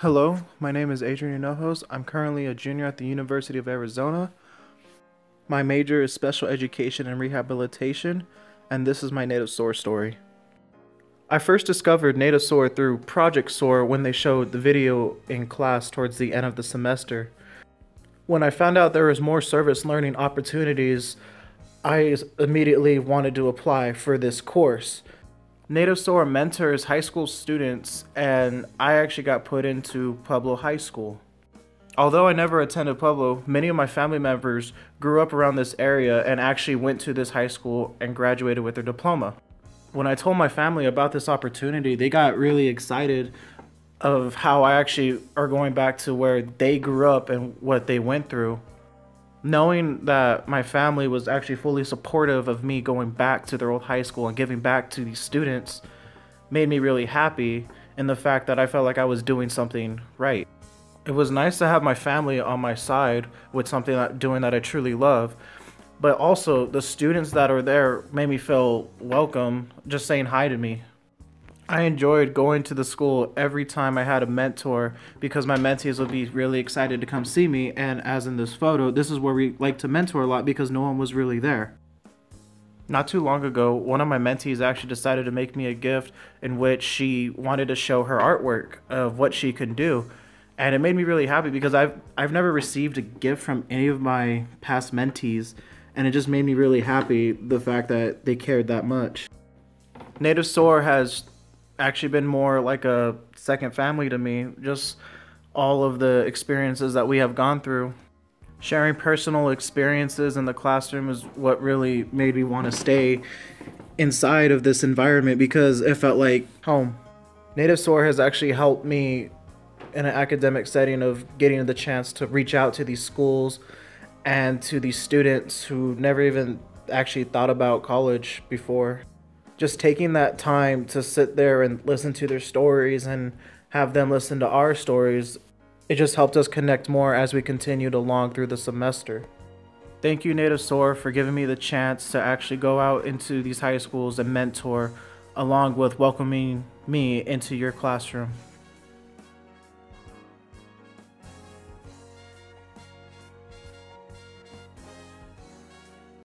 Hello, my name is Adrian Hinojos. I'm currently a junior at the University of Arizona. My major is special education and rehabilitation, and this is my native SOAR story. I first discovered native SOAR through Project SOAR when they showed the video in class towards the end of the semester. When I found out there was more service learning opportunities, I immediately wanted to apply for this course. Native SOAR mentors high school students, and I actually got put into Pueblo High School. Although I never attended Pueblo, many of my family members grew up around this area and actually went to this high school and graduated with their diploma. When I told my family about this opportunity, they got really excited of how I actually are going back to where they grew up and what they went through knowing that my family was actually fully supportive of me going back to their old high school and giving back to these students made me really happy in the fact that I felt like I was doing something right. It was nice to have my family on my side with something that doing that I truly love. But also the students that are there made me feel welcome just saying hi to me I enjoyed going to the school every time I had a mentor because my mentees would be really excited to come see me. And as in this photo, this is where we like to mentor a lot because no one was really there. Not too long ago, one of my mentees actually decided to make me a gift in which she wanted to show her artwork of what she could do. And it made me really happy because I've I've never received a gift from any of my past mentees and it just made me really happy the fact that they cared that much. Native SOAR has actually been more like a second family to me. Just all of the experiences that we have gone through. Sharing personal experiences in the classroom is what really made me want to stay inside of this environment because it felt like home. Native SOAR has actually helped me in an academic setting of getting the chance to reach out to these schools and to these students who never even actually thought about college before just taking that time to sit there and listen to their stories and have them listen to our stories, it just helped us connect more as we continued along through the semester. Thank you, Native SOAR, for giving me the chance to actually go out into these high schools and mentor, along with welcoming me into your classroom.